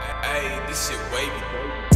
Hey, this shit wavy.